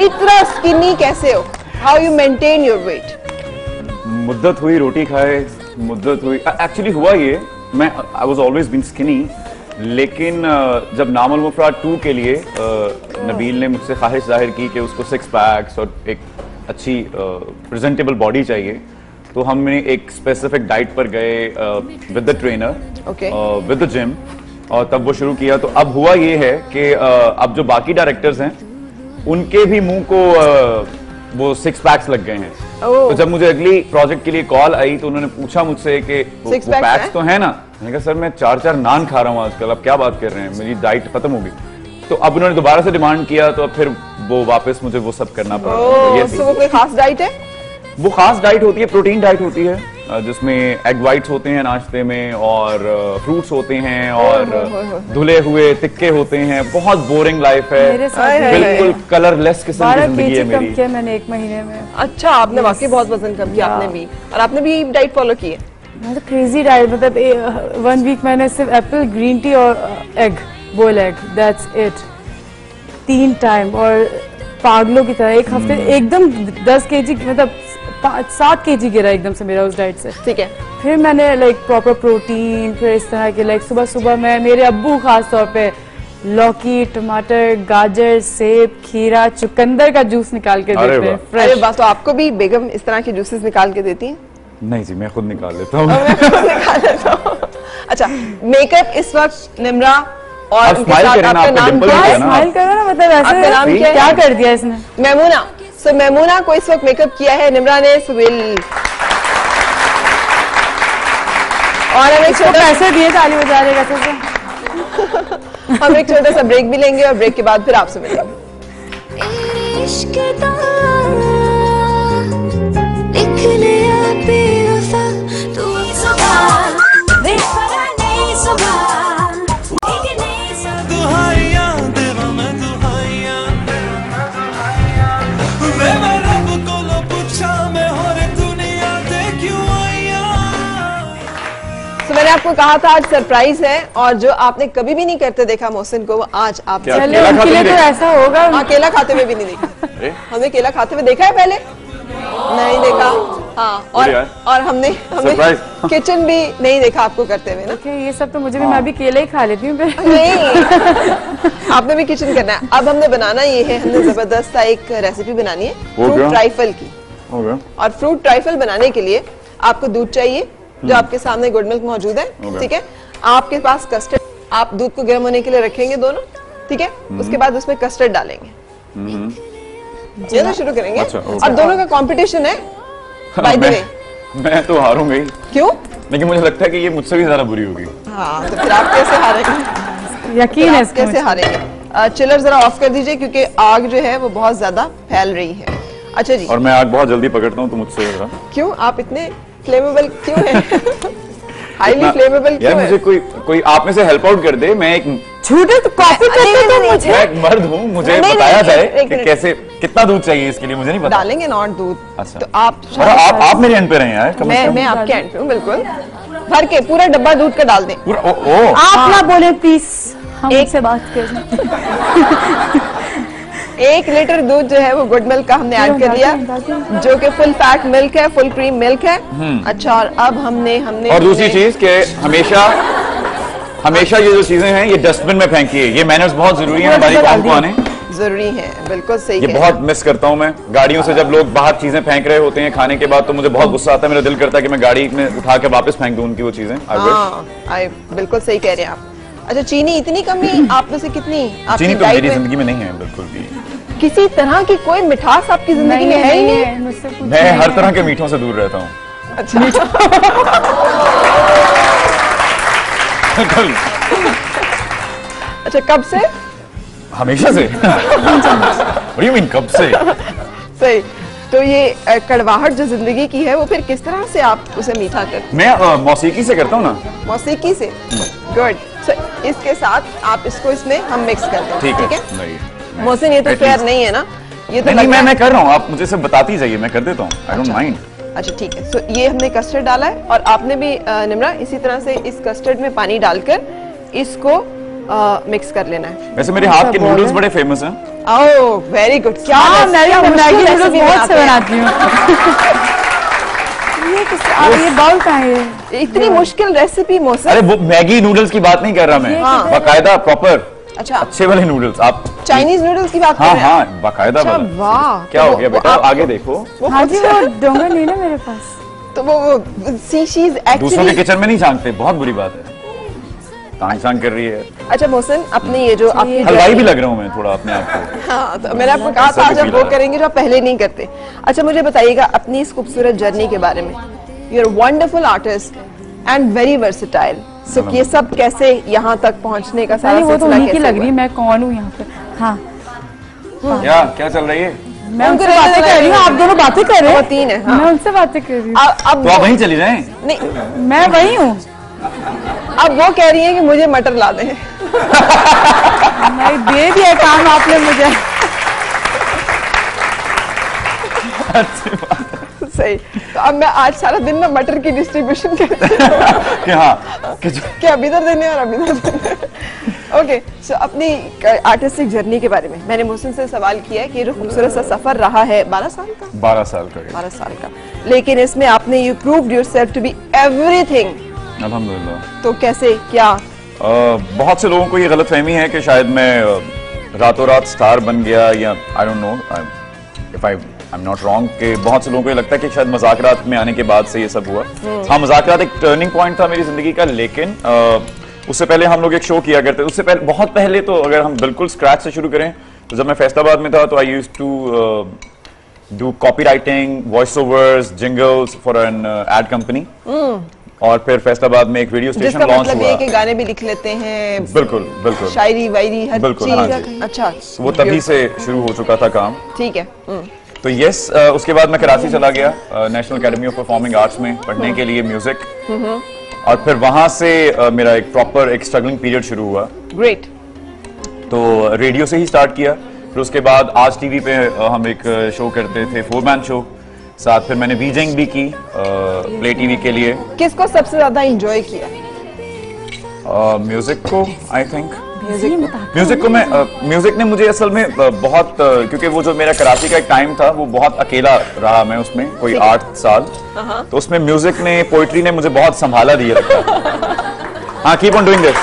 इतना स्किनी कैसे हो? How you maintain your weight मुद्दत हुई रोटी खाए मुद्दत हुई। एक्चुअली हुआ ये मैं I was always been skinny लेकिन जब नामल मुफरा टू के लिए नबील ने मुझसे ख्वाहिश ज़ाहिर की कि उसको सिक्स पैक्स और एक अच्छी प्रेजेंटेबल बॉडी चाहिए तो हमने एक स्पेसिफिक डाइट पर गए with the trainer. With the gym और तब वो शुरू किया। तो अब हुआ ये है कि अब जो बाकी डायरेक्टर्स हैं उनके भी मुँह को वो सिक्स पैक्स लग गए हैं। तो जब मुझे अगली प्रोजेक्ट के लिए कॉल आई तो उन्होंने पूछा मुझसे कि वो, वो पैक्स हैं? तो है ना? मैंने कहा सर मैं चार चार नान खा रहा हूँ आजकल अब क्या बात कर रहे हैं? मेरी डाइट खत्म हो गई। तो अब उन्होंने दोबारा से डिमांड किया तो अब फिर वो वापस मुझे वो सब करना पड़ा। तो ये ओह वो कोई खास डाइट है? वो खास डाइट होती है प्रोटीन डाइट होती है। जिसमें एग वाइट्स होते हैं नाश्ते में और फ्रूट्स होते हैं और धुले हुए तिक्के होते हैं। बहुत बोरिंग लाइफ है। बिल्कुल कलरलेस किस्म की ज़िंदगी है मेरी। मैंने एक महीने में। अच्छा आपने वाकई बहुत वज़न कम किया आपने भी। और आपने भी डाइट फॉलो की है? मैं तो क्रेजी डाइट मतलब वन वीक मैंने सिर्फ़ एप्पल ग्रीन टी और egg boil egg that's it तीन टाइम और पागलों की तरह एक हफ़्ते एकदम दस केजी मतलब पाँच सात केजी गिरा एकदम से मेरा उस डाइट से। ठीक है। फिर मैंने लाइक प्रॉपर प्रोटीन फिर इस तरह के लाइक सुबह सुबह मैं मेरे अब्बू खास तौर पे लौकी टमाटर गाजर सेब खीरा चुकंदर का जूस निकाल के देते हैं। अरे फ्रेश बस तो आपको भी बेगम इस तरह के जूसेस निकाल के देती हैं? नहीं जी मैं खुद निकाल लेता हूँ। निकाल लेता हूँ। अच्छा मेकअप इस वक्त निमरा और करें ना, आपका नाम क्या है? है स्माइल करो ना मतलब ऐसे क्या कर दिया इसने? मैमूना सो मैमूना को इस वक्त मेकअप किया है निमरा ने सो विल और हम छोटा पैसे दिए ताली बजा रहे कैसे से हम एक छोटा सा ब्रेक भी लेंगे और ब्रेक के बाद फिर आपसे मिलेंगे। आपको कहा था आज सरप्राइज़ है और जो आपने कभी भी नहीं करते देखा मोहसिन को वो आज आप? उनके लिए तो ऐसा होगा। हाँ केला खाते हुए भी नहीं देखा। हमने केला खाते हुए देखा है पहले? नहीं देखा। हाँ और और हमने हमने किचन भी नहीं देखा आपको करते हुए ना। Okay, ये सब तो मुझे भी मैं भी केले ही खा लेती हूँ नहीं। आपने भी किचन करना है। अब हमने बनाना ये है हमने ज़बरदस्त सा एक रेसिपी बनानी है फ्रूट ट्राइफल की। और फ्रूट ट्राइफल बनाने के लिए आपको दूध चाहिए जो आपके सामने गुड मिल्क मौजूद है ठीक है? आपके पास कस्टर्ड आप दूध को गर्म होने के लिए रखेंगे दोनों ठीक है? उसके बाद उसमें कस्टर्ड डालेंगे। ये तो शुरू करेंगे। अच्छा। अब दोनों का कंपटीशन है बाय द वे मैं तो हारूँगा ही। क्यों? लेकिन मुझे लगता है कि ये मुझसे भी ज़्यादा बुरी होगी। हाँ तो फिर आप कैसे हारेंगे? यकीन है कैसे हारेंगे? चिलर जरा ऑफ़ कर दीजिए क्योंकि आग जो है वो बहुत ज़्यादा फैल रही है। अच्छा जी। और मैं आग बहुत जल्दी पकड़ता हूँ तो मुझसे क्यों? आप इतने फ्लेमेबल क्यों हैं? हाईली फ्लेमेबल यार क्यों मुझे कोई कोई आप में से हेल्प आउट कर दे मैं एक झूठे तो कॉपी करते तो मुझे। मैं एक मर्द हूँ मुझे बताया जाए कि कैसे कितना दूध चाहिए इसके लिए मुझे नहीं पता। डालेंगे नॉट दूध। अच्छा। तो आप और आप आप मेरे एंड पे रहे यार मैं मैं आपके एंड पे हूँ बिल्कुल। भर के पूरा डब्बा दूध का डाल दें। आप ना बोले प्लीज़ हम एक से बात करें एक लीटर दूध जो है वो गुड मिल्क का हमने ऐड कर दिया जो कि फुल फैट मिल्क है फुल क्रीम मिल्क है। अच्छा और अब हमने हमने हम्म। और दूसरी चीज़ कि हमेशा हमेशा ये जो चीज़ें हैं ये डस्टबिन में फेंकिए ये मैनर्स बहुत ज़रूरी है हमारी कौम को आने। ज़रूरी है बिल्कुल सही ये बहुत मिस करता हूँ मैं। गाड़ियों से जब लोग बाहर चीज़ें फेंक रहे होते हैं खाने के बाद तो मुझे बहुत गुस्सा आता है। मेरा दिल करता है कि मैं गाड़ी में उठा के वापस फेंक दूँ उनकी वो चीज़ें। हैं। आई बिल्कुल सही कह रहे हैं आप। अच्छा चीनी इतनी कमी आप में से कितनी? आपकी चीनी तो मेरी ज़िंदगी में नहीं है बिल्कुल भी। किसी तरह की कोई मिठास आपकी ज़िंदगी में है ही नहीं मैं हर तरह के मीठों से दूर रहता हूँ। बिल्कुल अच्छा कब से? हमेशा से। What do कब से? सही। तो ये कड़वाहट जो ज़िंदगी की है वो फिर किस तरह से आप उसे मीठा कर मैं मौसीकी से करता हूँ ना। मौसीकी से? गुड सो so, इसके साथ आप इसको इसमें हम मिक्स कर दें ठीक है है? नहीं। मोहसिन ये तो फेयर नहीं है ना? ये तो नहीं नहीं मैं मैं कर रहा हूँ आप मुझे सब बताती जाइए मैं कर देता हूँ आई डोंट अच्छा। माइंड अच्छा ठीक है। सो ये हमने कस्टर्ड डाला है और आपने भी निमरा इसी तरह से इस कस्टर्ड में पानी डालकर इसको मिक्स कर लेना है। वैसे मेरे हाथ के नूडल्स बड़े फ़ेमस हैं। ओह वेरी गुड क्या मैं मैगी नूडल्स बहुत से बनाती हूँ। ये किस ये बाउल कहाँ है। इतनी मुश्किल रेसिपी मोहसिन। अरे वो मैगी नूडल्स की बात नहीं कर रहा मैं। हाँ। बाकायदा प्रॉपर अच्छा। अच्छे वाले नूडल्स आप चाइनीज़ नूडल्स की बात कर हाँ रहे हैं? हाँ बाकायदा अच्छा, वाह। क्या तो हो गया बेटा? आगे देखो। वो हाँ जी वो डोंगर नहीं ना मेरे पास। तो वो वो सी शीज दूसरों के किचन में नहीं झांकते बहुत बुरी बात है। झाँक कर रही है? अच्छा मोहसिन अपने ये जो आपकी हलवाई भी लग रहा हूँ मैं थोड़ा अपने आप को। हाँ तो मैंने आपको कहा था जब वो। करेंगे जो आप पहले नहीं करते। अच्छा मुझे बताइएगा अपनी इस खूबसूरत जर्नी के बारे में। You are wonderful artist and very versatile so ये सब कैसे यहाँ तक पहुँचने का सारा वो तो उन्हीं की लग रही है मैं कौन हूँ यहाँ पे? हाँ। क्या क्या चल रही है? मैं उनसे बातें कर रही हूँ आप दोनों बातें कर रहे वो हैं तीन है हाँ। मैं उनसे बातें कर रही हूँ। अब तो आप वहीं चली जाएँ? नहीं। मैं वही हूँ। अब वो कह रही है कि मुझे मटर ला दें। दे दिया काम आपने मुझे। सही। तो अब मैं आज सारा दिन ना मटर की डिस्ट्रीब्यूशन करती हूँ। कि हाँ कि अब इधर देने और अब इधर देने। ओके सो अपनी आर्टिस्टिक जर्नी के बारे में। मैंने मोहसिन से सवाल किया है कि ये जो खूबसूरत सा सफ़र रहा है बारह साल का? बारह साल का बारह साल का। लेकिन इसमें आपने you proved yourself to be everything अल्हम्दुलिल्लाह। तो कैसे क्या? अ, बहुत से लोगों को ये गलत फहमी है कि शायद मैं रातों रात स्टार बन गया या I don't know if I I am not wrong कि बहुत से लोगों को ये लगता है कि शायद मजाकरात में आने के बाद से ये सब हुआ। हाँ मजाकरात एक टर्निंग पॉइंट था मेरी ज़िंदगी का लेकिन उससे पहले हम लोग एक शो किया करते उससे पहले बहुत पहले तो अगर हम बिल्कुल स्क्रैच से शुरू करें तो जब मैं फैसलाबाद में था तो I use to do copywriting voice overs jingles for an ad company और फिर फैसलाबाद में एक रेडियो स्टेशन लॉन्च मतलब हुआ। कि गाने भी लिख लेते हैं बिल्कुल बिल्कुल। शायरी वायरी हर बिल्कुल, हाँ चीज़ जी। अच्छा। वो तभी से शुरू हो चुका था काम। ठीक है हम्म, तो यस उसके बाद मैं कराची चला गया national academy of performing arts में पढ़ने के लिए म्यूज़िक और फिर वहाँ से मेरा एक प्रॉपर एक स्ट्रगलिंग पीरियड शुरू हुआ। ग्रेट तो रेडियो से ही स्टार्ट किया। फिर उसके बाद आज टीवी पे हम एक शो करते थे फोर मैन शो साथ फिर मैंने वीजिंग भी की प्ले टीवी के लिए। किसको सबसे ज़्यादा एंजॉय किया? म्यूज़िक को आई थिंक म्यूज़िक को मैं म्यूज़िक ने मुझे असल में बहुत क्योंकि वो जो मेरा कराची का एक टाइम था वो बहुत अकेला रहा मैं उसमें कोई आठ साल। तो उसमें म्यूज़िक ने पोइट्री ने मुझे बहुत संभाला दिया। हाँ कीप ऑन डूइंग दिस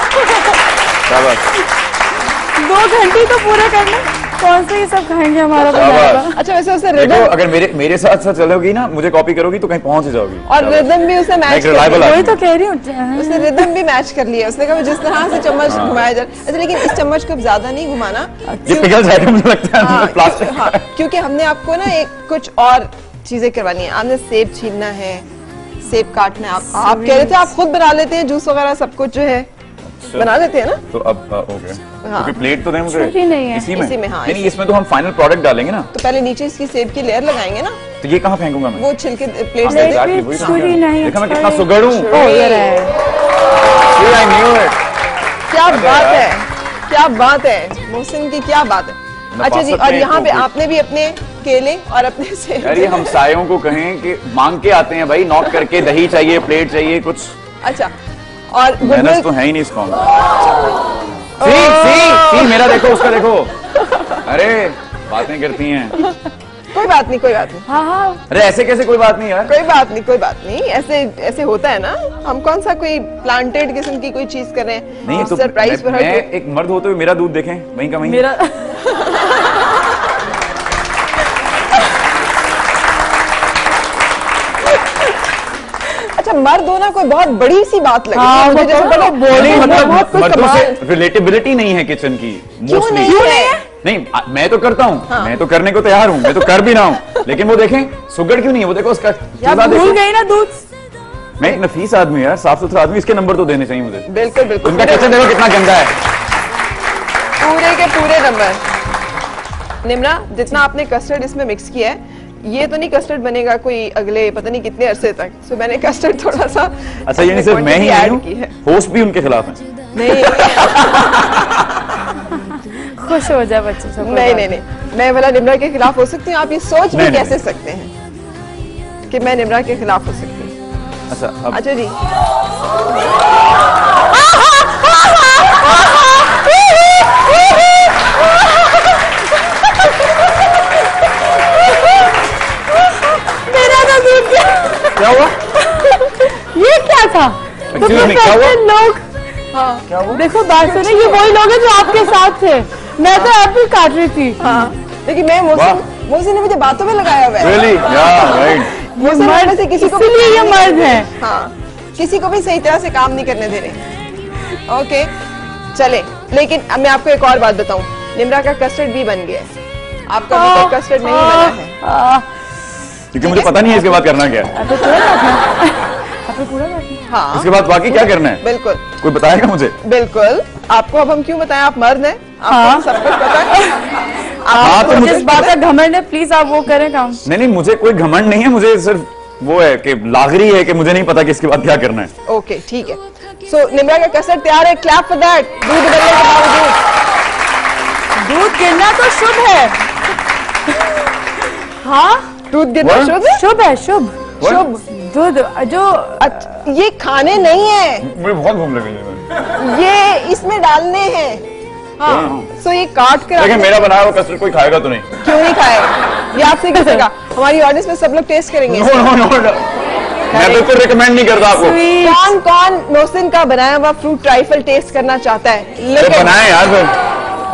दो घंटे तो पूरा करना। कौन से ये सब खाएँगे हमारा तो अच्छा वैसे उसे रिदम अगर मेरे मेरे साथ साथ चलोगी ना मुझे कॉपी करोगी तो कहीं पहुँच ही जाओगी। और रिदम भी उसे मैच कर वही तो कह रही हूँ उसने रिदम भी मैच कर लिया। उसने कहा जिस तरह से चम्मच घुमाया जाए अच्छा लेकिन इस चम्मच को ज़्यादा नहीं घुमाना ये पिघल जाएगा मुझे लगता है हाँ, प्लास्टिक हाँ, क्योंकि हमने आपको ना एक कुछ और चीज़ें करवानी है। आपने सेब छीलना है सेब काटना है। आप, आप कह रहे थे आप खुद बना लेते हैं जूस वगैरह सब कुछ जो है। बना देते हैं ना? तो अब ओके क्योंकि प्लेट तो दें मुझे। नहीं है। इसी में? इसी में, हाँ, नहीं नहीं, इसी- इसमें तो हम फाइनल प्रोडक्ट डालेंगे ना। तो पहले नीचे इसकी सेब की लेयर लगाएँगे ना। तो ये कहाँ फेंकूँगा मैं? वो छिलके प्लेट हाँ, से तो देखा मैं कितना है। सुगड़ हूँ। है. क्या बात है क्या बात है। मोहसिन की क्या बात है। अच्छा जी और यहाँ तो पे आपने भी अपने केले और अपने सेब यार ये हम सायों को कहें कि मांग के आते हैं भाई नॉक करके दही चाहिए प्लेट चाहिए कुछ। अच्छा और मेहनत तो है ही नहीं इस कॉम सी सी सी मेरा देखो उसका देखो। अरे बातें करती हैं। कोई बात नहीं कोई बात नहीं। हाँ हाँ। अरे ऐसे कैसे कोई बात नहीं यार? कोई बात नहीं कोई बात नहीं। ऐसे ऐसे होता है ना हम कौन सा कोई प्लांटेड किस्म की कोई चीज़ कर रहे हैं नहीं तो सरप्राइज़ पर मैं एक मर्द होते हुए मेरा दूध देखें वहीं का वहीं। मेरा मर्द होना कोई बहुत बड़ी सी बात लगी। हाँ, मुझे वो जैसे बड़ा बहुत मतलब कुछ मर्दों कमाल। से रिलेटेबिलिटी नहीं है किचन की क्यों नहीं? है? नहीं? मैं तो करता हूँ। हाँ। मैं तो करने को तैयार हूँ। मैं तो कर भी रहा हूँ। लेकिन वो देखें सुगर क्यों नहीं है? वो देखो उसका यार भूल गई ना दूध। मैं एक नफीस आदमी यार साफ़ सुथरा आदमी इसके नंबर तो देने चाहिए मुझे। बिल्कुल बिल्कुल। उनका किचन देखो कितना गंदा है। पूरे के पूरे नंबर। निमरा जितना आपने कस्टर्ड इसमें मिक्स किया है ये तो नहीं कस्टर्ड बनेगा कोई अगले पता नहीं कितने अरसे तक। सो मैंने कस्टर्ड थोड़ा सा अच्छा ये सिर्फ़ मैं ही ऐड की है। होस्ट भी उनके खिलाफ है। नहीं। खुश हो जाए बच्चे सब। नहीं नहीं नहीं। मैं वाला निमरा के खिलाफ हो सकती हूँ? आप ये सोच भी कैसे सकते हैं कि मैं निमरा के खिलाफ हो सकती हूँ? अच्छा अच्छा जी। क्या हुआ ये क्या था? तो लोग हाँ। देखो बात सुनो ये वही लोग हैं जो आपके साथ थे। मैं तो हाँ। ऐप ही काट रही थी। हाँ। लेकिन मैं मोहसिन ने मुझे बातों में लगाया हुआ really? yeah, right. किसी को भी ये मर्द है। हाँ। किसी को भी सही तरह से काम नहीं करने दे रहे ओके चले। लेकिन अब मैं आपको एक और बात बताऊँ। निमरा का कस्टर्ड भी बन गया है। आपका कस्टर्ड हाँ। नहीं बना है। क्योंकि मुझे पता नहीं है इसके बाद करना क्या है। एप्पल पूरा काटना हाँ। इसके बाद बाकी क्या करना है? बिल्कुल। कोई बताएगा मुझे? बिल्कुल। आपको अब हम क्यों बताएँ? आप मर्द हैं। हाँ। सब कुछ पता है। हाँ तो मुझे जिस बात का घमंड है प्लीज़ आप वो करें काम। नहीं नहीं मुझे कोई घमंड नहीं है मुझे सिर्फ़ वो है कि लागरी है कि मुझे नहीं पता कि इसके बाद क्या करना है। ओके ठीक है। सो निमरा का कसर तैयार है क्लैप फॉर दैट दूध उबलने के बावजूद दूध गिरना तो शुभ है। हाँ? दूध What? शुभ? है? शुभ है शुभ। शुभ दूध जो ये खाने नहीं है। मुझे बहुत भूख लगी ये इसमें डालने हैं। हाँ सो ये काट कर लेकिन मेरा बनाया हुआ कस्टर्ड कोई खाएगा तो नहीं। क्यों नहीं खाएगा? ये आपसे कैसेगा हमारी ऑडियंस में सब लोग टेस्ट करेंगे। नो नो नो मैं बिल्कुल रिकमेंड नहीं करता आपको। कौन कौन मोहसिन का बनाया हुआ फ्रूट ट्राइफल टेस्ट करना चाहता है? तो बनाए यार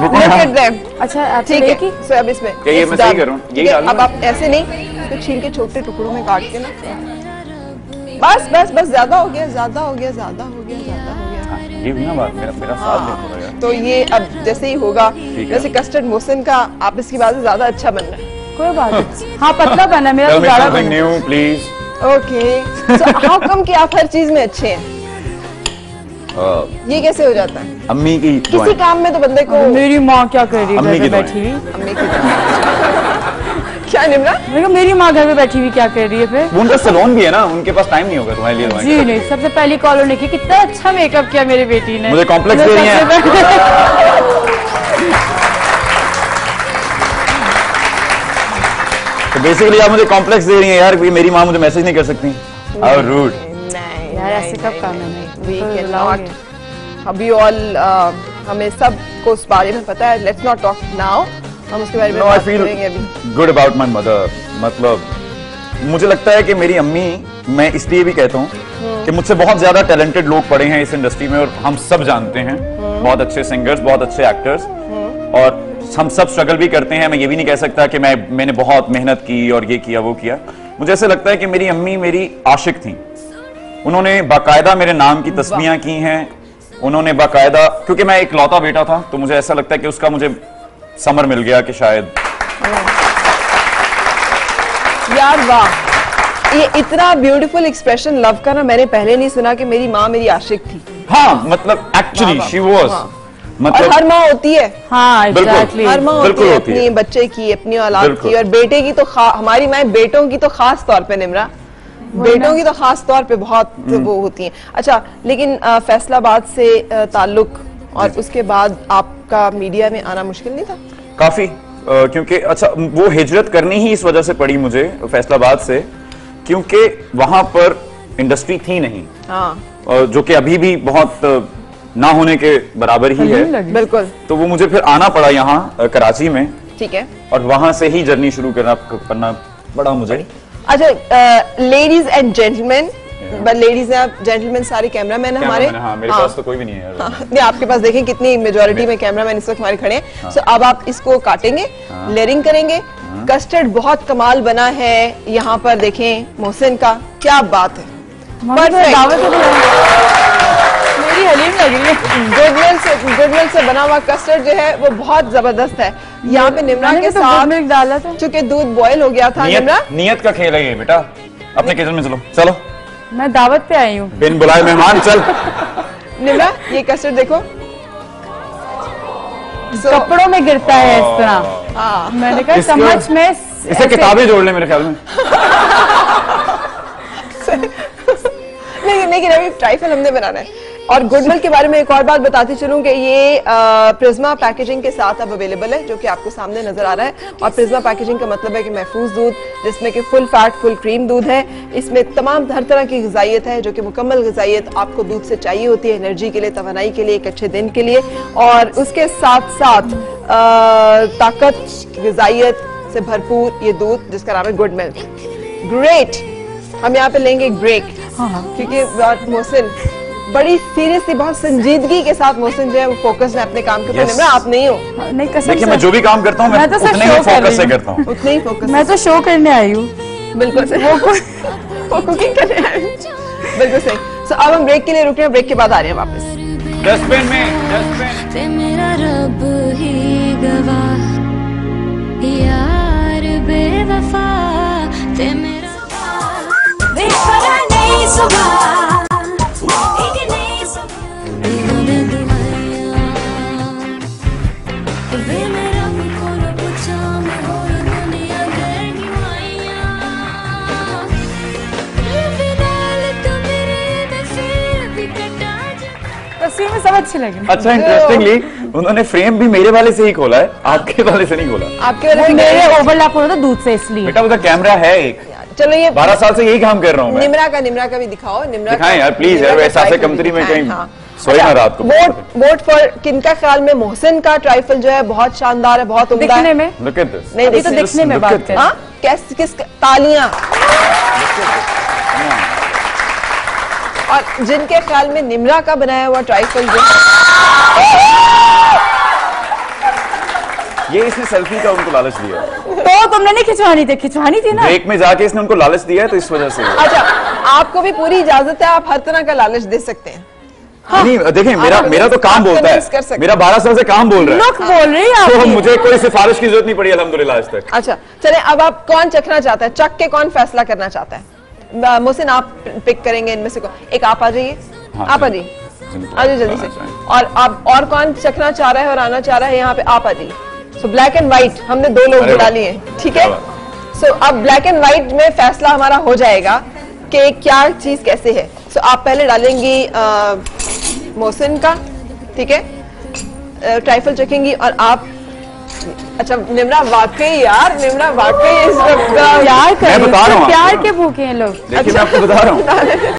Look at them. अच्छा ठीक ही सो अब इसमें क्या ये मैं सही. कर रहा हूँ? यही अब आप ऐसे नहीं इसको छील के छोटे टुकड़ों में काट के ना बस बस बस ज़्यादा हो गया ज़्यादा हो गया ज़्यादा हो गया ज़्यादा हो गया हाँ, ये ना बात मेरा मेरा साथ दे थोड़ा यार तो ये अब जैसे ही होगा। वैसे कस्टर्ड मोहसिन का आप इसकी बात ज़्यादा अच्छा बन रहा है कोई बात नहीं हाँ पतला बना मेरा तो। New please okay so how come कि आप हर चीज़ में अच्छे हैं ये कैसे हो जाता है? अम्मी की किसी काम में तो बंदे को मेरी माँ क्या कर रही है। बैठी हुई? अम्मी की क्या निमरा मेरी माँ घर पे बैठी हुई क्या कर रही है फिर? उनका सलोन भी है ना उनके पास टाइम नहीं होगा तुम्हारे लिए जी नहीं सबसे पहली कॉल उन्होंने की कितना अच्छा मेकअप किया मेरी बेटी ने। मुझे complex दे रही हैं। तो बेसिकली आप मुझे कॉम्प्लेक्स दे रही हैं यार मेरी माँ मुझे मैसेज नहीं कर सकती। हाउ रूड यार ऐसे कब काम है अभी ऑल हमें सबको उस बारे में पता है. लेट्स नॉट टॉक नाउ हम उसके बारे में नो आई बात फील करेंगे अभी. गुड अबाउट माई मदर मतलब मुझे लगता है कि मेरी अम्मी मैं इसलिए भी कहता हूँ कि मुझसे बहुत ज़्यादा टैलेंटेड लोग पड़े हैं इस इंडस्ट्री में और हम सब जानते हैं. बहुत अच्छे सिंगर्स बहुत अच्छे एक्टर्स और हम सब स्ट्रगल भी करते हैं. मैं ये भी नहीं कह सकता कि मैं मैंने बहुत मेहनत की और ये किया वो किया. मुझे ऐसा लगता है कि मेरी अम्मी मेरी आशिक थी. उन्होंने बाकायदा मेरे नाम की तस्वीरें की हैं। उन्होंने बाकायदा क्योंकि मैं एक लौता बेटा था तो मुझे ऐसा लगता है कि उसका मुझे समर मिल गया कि शायद। यार वाह ये इतना ब्यूटीफुल एक्सप्रेशन लव का ना मैंने पहले नहीं सुना कि मेरी माँ मेरी आशिक थी। हाँ मतलब एक्चुअली शी वॉज़ मतलब हर माँ होती है। हाँ बिल्कुल। हर माँ है होती है। अपनी बच्चे की अपनी औलाद की और बेटे की तो हमारी माए बेटों की तो खास तौर पे निमरा। बेटों की तो खास तौर पे बहुत हम्म। वो होती हैं। अच्छा लेकिन फैसलाबाद से ताल्लुक और उसके बाद आपका मीडिया में आना मुश्किल नहीं था? काफ़ी क्योंकि अच्छा वो हिजरत करनी ही इस वजह से पड़ी मुझे फैसलाबाद से क्योंकि वहाँ पर इंडस्ट्री थी नहीं। हाँ। जो कि अभी भी बहुत ना होने के बराबर ही है। बिल्कुल। तो वो मुझे फिर आना पड़ा यहाँ कराची में। ठीक है। और वहाँ से ही जर्नी शुरू करना करना पड़ा मुझे। अच्छा ladies and gentleman ladies and gentleman सारे कैमरामैन हमारे? हाँ, मेरे पास तो कोई भी नहीं है हाँ, नहीं आपके पास देखें कितनी मेजोरिटी में कैमरामैन इस वक्त हमारे खड़े हैं। सो अब आप इसको काटेंगे लेयरिंग करेंगे। कस्टर्ड बहुत कमाल बना है यहाँ पर देखें मोहसिन का क्या बात है। तो है तो- मेरी हलीम लग रही है। गुडमिल से गुडमिल से बना हुआ कस्टर्ड जो है वो बहुत ज़बरदस्त है। यहाँ पे निमरा के तो साथ मिल्क डाला था। चूँकि दूध बॉयल हो गया था निमरा। नियत का खेल है ये बेटा। अपने किचन में चलो। चलो। मैं दावत पे आई हूँ। बिन बुलाए मेहमान चल। निमरा ये कस्टर्ड देखो। So, कपड़ों में गिरता है इस तरह। हाँ मैंने कहा चम्मच में इसे किताबें जोड़ ले मेरे ख्याल में। लेकिन लेकिन अभी ट्राइफल हमने बनाना है। और गुडमिल के बारे में एक और बात बताती चलूँ कि ये प्रिज्मा पैकेजिंग के साथ अब अवेलेबल है जो कि आपको सामने नज़र आ रहा है। और प्रिज्मा पैकेजिंग का मतलब है कि महफूज दूध जिसमें कि फुल फैट फुल क्रीम दूध है। इसमें तमाम हर तरह की गजाइत है जो कि मुकम्मल गजाइत आपको दूध से चाहिए होती है एनर्जी के लिए तवानाई के लिए एक अच्छे दिन के लिए। और उसके साथ साथ ताकत गजाइत से भरपूर ये दूध जिसका नाम है गुड मिल्क ग्रेट हम यहाँ पे लेंगे ब्रेक हाँ हाँ। क्योंकि मोहसिन बड़ी सीरियसली बहुत संजीदगी के साथ मोहसिन जो है वो फोकस है अपने काम के ऊपर Yes. आप नहीं हो। नहीं कसम देखिए से। मैं जो भी काम करता हूँ मैं मैं तो सिर्फ़ उतने ही कर फोकस रही से हूँ। करता हूँ। उतना ही फोकस मैं तो शो करने आई हूँ। बिल्कुल सही। वो कुकिंग करने हैं। बिल्कुल सही। सो अब हम ब्रेक के लिए रुक रहे हैं ब्रेक के बाद आ रहे हैं वापस। डस्टबिन में डस्टबिन मेरा रब ही गवाह यार बेवफा ते मेरा देख परा नहीं सुबह। अच्छे लगे। अच्छा इंटरेस्टिंगली उन्होंने फ्रेम भी मेरे वाले से ही खोला है आपके वाले से नहीं खोला। आपके वाले मेरे ओवरलैप हो रहा था दूध से इसलिए। बेटा उधर कैमरा है एक। चलो ये बारह साल से यही काम कर रहा हूँ निमरा का निमरा का भी दिखाओ। निमरा दिखाएँ का- यार, निमरा यार, वैसा से कमतरी में कहीं हाँ। सोए ना रात को। वोट वोट फॉर किनका ख्याल में मोहसिन का ट्राइफल जो है बहुत शानदार है बहुत उम्दा दिखने में? लुक एट दिस नहीं तो दिखने- में बात हाँ? कैस किस तालियाँ? और जिनके ख्याल में निमरा का बनाया हुआ ट्राइफल जो ये इसने सेल्फी का उनको लालच दिया। तो तुमने नहीं खिंचवानी थी? खिंचवानी थी ना? ब्रेक में जाके इसने उनको लालच दिया है तो इस वजह से। अच्छा आपको भी पूरी इजाज़त है आप हर तरह का लालच दे सकते हैं। हाँ, नहीं देखें मेरा मेरा तो काम बोलता है। मेरा बारह साल से काम बोल रहा है। लुक बोल रही है तो। मुझे कोई सिफारिश की ज़रूरत नहीं पड़ी अल्हम्दुलिल्लाह आज तक। अच्छा चले अब आप कौन चखना चाहता है? चख के कौन फैसला करना चाहता है? मोहसिन आप पिक करेंगे इनमें से कौन? एक आप आ जाइए। हाँ, आप आ जाइए। आ जाइए जल्दी से। और आप और कौन चखना चाह रहा है और आना चाह रहा है यहाँ पे आप आ जाइए। सो ब्लैक एंड व्हाइट हमने दो लोग बुला। लिए हैं, ठीक है? सो अब ब्लैक एंड व्हाइट में फैसला हमारा हो जाएगा कि क्या चीज़ कैसे है। सो आप पहले डालेंगी मोहसिन का ठीक है? ट्राइफल चखेंगी और आप अच्छा निमरा वाकई यार निमरा वाकई इस वक्त मैं बता रहा हूँ प्यार के भूखे हैं लोग। देखिए मैं आपको बता रहा हूँ।